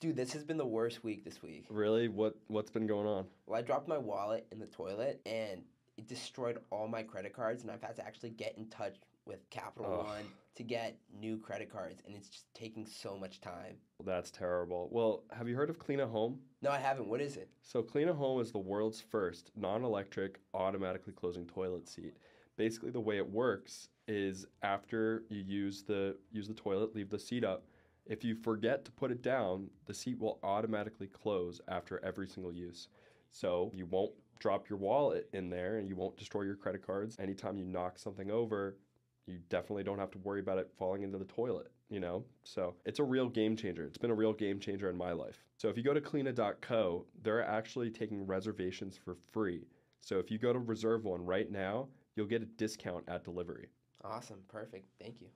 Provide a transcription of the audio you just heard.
Dude, this has been the worst week this week. Really? What what's been going on? Well, I dropped my wallet in the toilet and it destroyed all my credit cards, and I've had to actually get in touch with Capital Ugh. One to get new credit cards, and it's just taking so much time. That's terrible. Well, have you heard of Clean at Home? No, I haven't. What is it? So Clean at Home is the world's first non-electric automatically closing toilet seat. Basically the way it works is after you use the use the toilet, leave the seat up. If you forget to put it down, the seat will automatically close after every single use. So you won't drop your wallet in there and you won't destroy your credit cards. Anytime you knock something over, you definitely don't have to worry about it falling into the toilet, you know? So it's a real game changer. It's been a real game changer in my life. So if you go to cleana.co, they're actually taking reservations for free. So if you go to reserve one right now, you'll get a discount at delivery. Awesome. Perfect. Thank you.